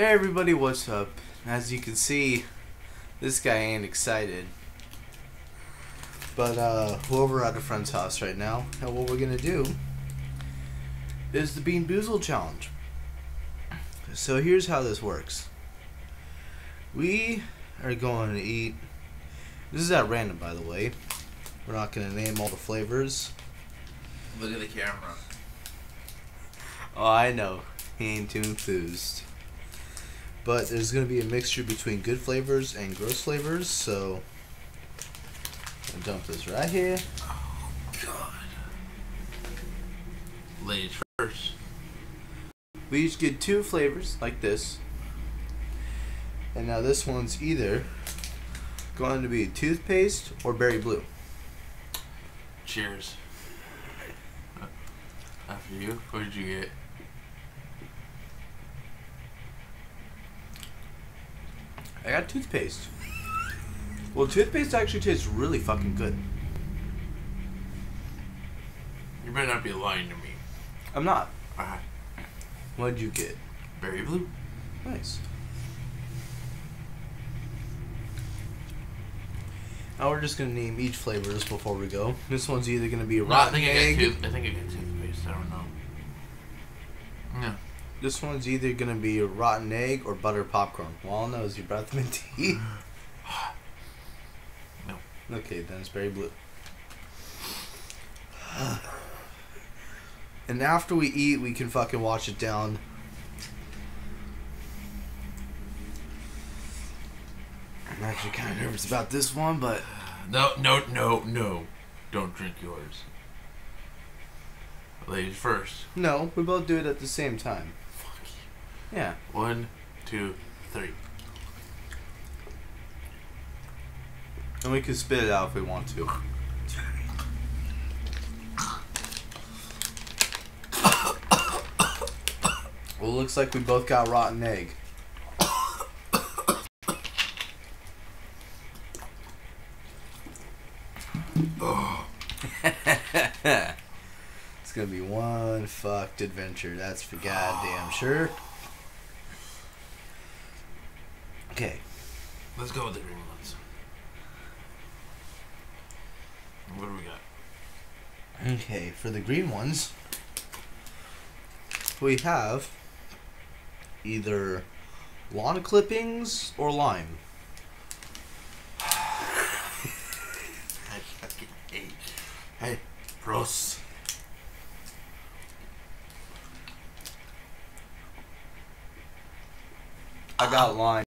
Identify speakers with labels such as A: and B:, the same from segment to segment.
A: Hey everybody, what's up? As you can see, this guy ain't excited. But uh, we're over at a friend's house right now, and what we're gonna do is the Bean Boozle Challenge. So here's how this works. We are going to eat. This is at random, by the way. We're not gonna name all the flavors.
B: Look at the camera.
A: Oh, I know. He ain't too enthused. But there's going to be a mixture between good flavors and gross flavors, so. I'll dump this right here.
B: God. Ladies first.
A: We each get two flavors, like this. And now this one's either going to be toothpaste or berry blue.
B: Cheers. Uh, After you, what did you get?
A: I got toothpaste. Well, toothpaste actually tastes really fucking good.
B: You better not be lying to me.
A: I'm not.
B: Uh,
A: What'd you get?
B: berry blue.
A: Nice. Now we're just gonna name each flavors before we go. This one's either gonna be a
B: No, I
A: rotten
B: think I
A: egg.
B: got tooth. I think I got toothpaste. I don't know.
A: This one's either gonna be a rotten egg or butter popcorn. Well, all I know is you brought them in tea.
B: No. Mm.
A: Okay, then it's berry blue. and after we eat, we can fucking wash it down. I'm actually kind of nervous about this one, but
B: No, no, no, no. Don't drink yours. Ladies first.
A: no, we both do it at the same time. Yeah.
B: One, two, three.
A: And we can spit it out if we want to. Well, it looks like we both got rotten egg. it's gonna be one fucked adventure, that's for goddamn sure. Okay.
B: Let's go with the green ones. What do we got?
A: Okay, for the green ones, we have either lawn clippings or lime.
B: I fucking hate. Hey, Prost.
A: I got lime.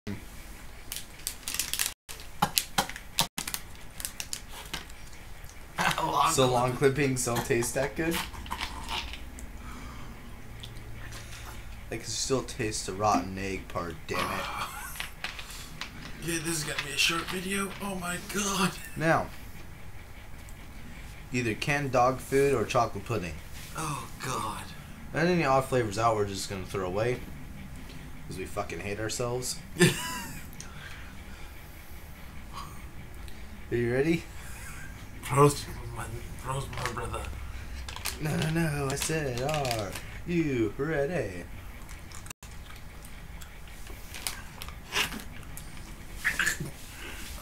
A: So lawn clippings don't taste that good. I can still taste the rotten egg part. Damn it!
B: Yeah, this is gonna be a short video. Oh my god.
A: Now, either canned dog food or chocolate pudding.
B: Oh god.
A: And any odd flavors out, we're just gonna throw away because we fucking hate ourselves. Are you ready?
B: Prost, my, Prost, my brother.
A: No, no, no. I said, are you ready?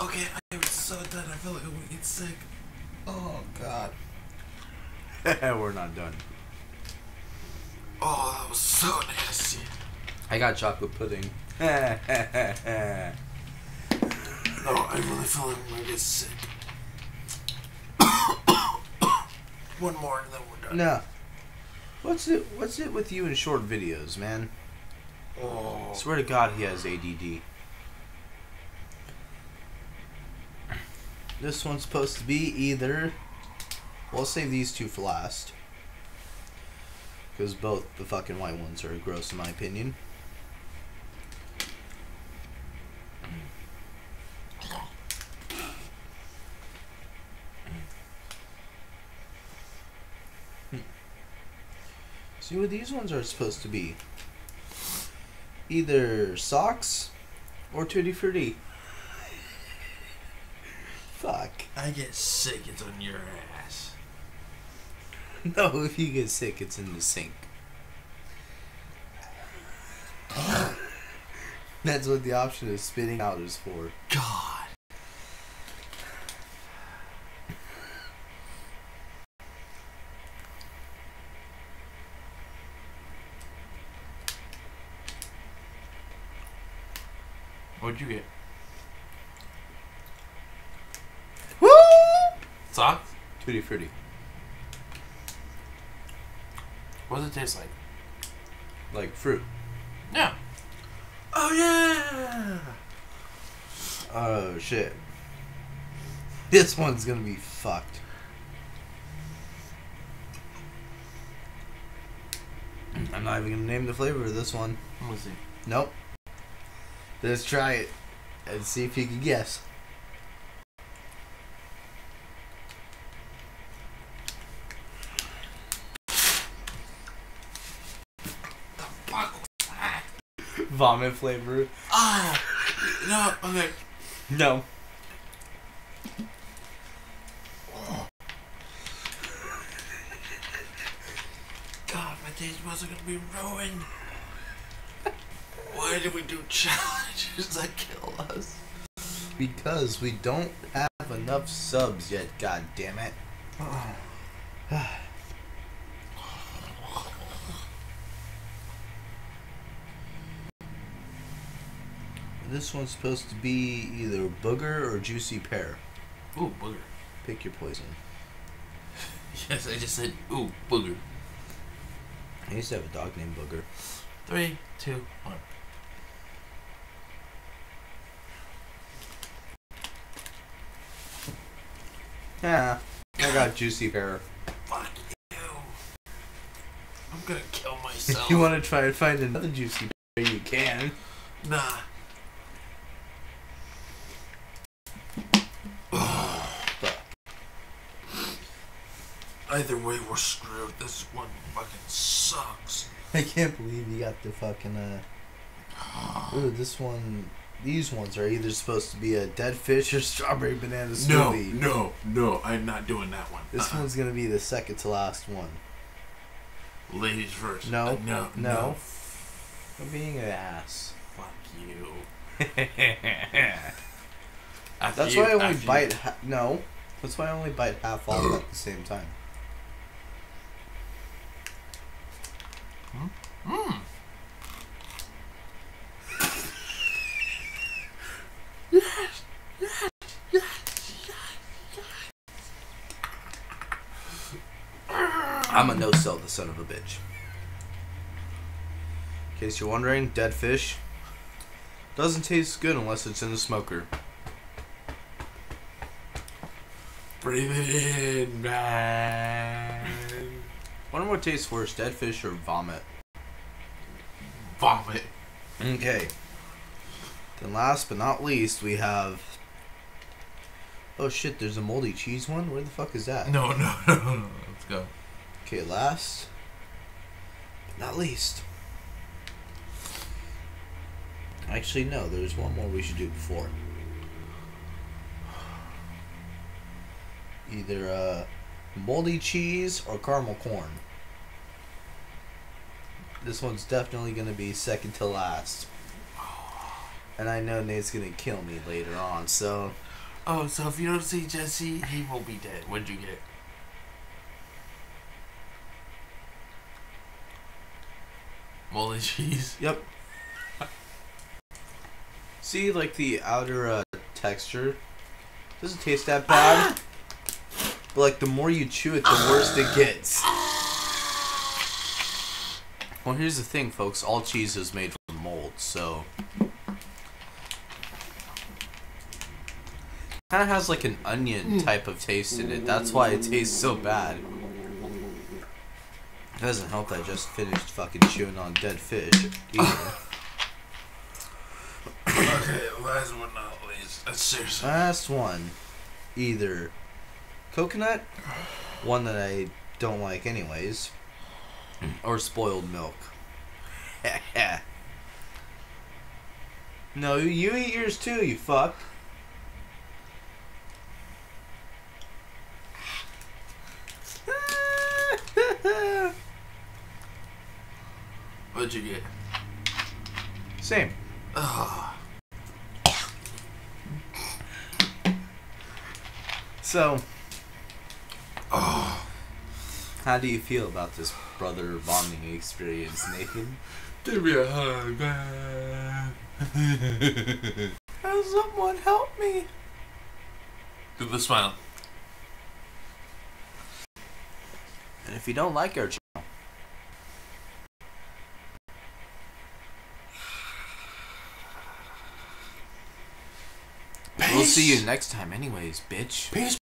B: Okay, I am so done. I feel like I'm gonna get sick.
A: Oh God. we're not done.
B: Oh, that was so nasty.
A: I got chocolate pudding.
B: No, I really feel like I'm gonna get sick. One more and then we're done.
A: no. What's it? What's it with you in short videos, man?
B: Oh.
A: swear to God, he has ADD. This one's supposed to be either. We'll save these two for last. Because both the fucking white ones are gross, in my opinion. See what these ones are supposed to be. Either socks or tutti frutti. Fuck.
B: I get sick. It's on your ass.
A: No, if you get sick, it's in the sink. That's what the option of spitting out is for.
B: God. What'd you get?
A: Woo!
B: Socks?
A: Tutti frutti.
B: What does it taste like?
A: Like fruit.
B: Yeah. Oh yeah.
A: Oh shit. This one's gonna be fucked. I'm not even gonna name the flavor of this one.
B: Let me see.
A: Nope. Let's try it and see if you can guess.
B: Fuck was that?
A: Vomit flavor.
B: Ah. No. Okay.
A: No.
B: God, my taste buds are gonna be ruined. Why did we do challenges that kill us?
A: Because we don't have enough subs yet, god damn it. This one's supposed to be either booger or juicy pear.
B: Ooh, booger.
A: Pick your poison.
B: Yes, I just said ooh, booger.
A: I used to have a dog named Booger.
B: Three, two, one.
A: Yeah, I got juicy pear.
B: Fuck you. I'm gonna kill myself.
A: If you want to try and find another juicy pear, you can.
B: Nah. Either way, we're screwed. This one fucking sucks.
A: I can't believe you got the fucking uh. Ooh, this one. These ones are either supposed to be a dead fish or strawberry banana smoothie.
B: no, no. no, I'm not doing that one.
A: This
B: Uh-uh.
A: one's gonna be the second to last one.
B: ladies first.
A: No,
B: Uh, no,
A: no. I'm being an ass.
B: Fuck you.
A: That's
B: you-
A: why I only bite. Ha- no, that's why I only bite half off at the same time.
B: Mm.
A: I'm a no sell the son of a bitch. In case you're wondering, dead fish doesn't taste good unless it's in the smoker.
B: Breathe it in, man.
A: Wonder what tastes worse, dead fish or vomit.
B: Vomit.
A: Okay. Then last but not least, we have. Oh shit! There's a moldy cheese one. Where the fuck is that?
B: No, no, no, no. Let's go.
A: Okay, last but not least. Actually, no. There's one more we should do before. Either uh, moldy cheese or caramel corn. This one's definitely gonna be second to last. And I know Nate's gonna kill me later on, so
B: Oh, so if you don't see Jesse, he will be dead. What'd you get? Moldy cheese.
A: Yep. See, like the outer uh, texture doesn't taste that bad, but like the more you chew it, the worse it gets. Well, here's the thing, folks. All cheese is made from mold, so kind of has like an onion type of taste in it. That's why it tastes so bad. It doesn't help that I just finished fucking chewing on dead fish. either.
B: okay, last but not least. That's seriously.
A: Last one. Either coconut, one that I don't like anyways, hmm. or spoiled milk. no, you eat yours too, you fuck.
B: What'd you get?
A: Same.
B: Ugh.
A: So,
B: Oh,
A: how do you feel about this brother bonding experience, Nathan?
B: give me a hug, man.
A: Can someone help me?
B: Do the smile.
A: And if you don't like our we'll see you next time, anyways, bitch.
B: Peace.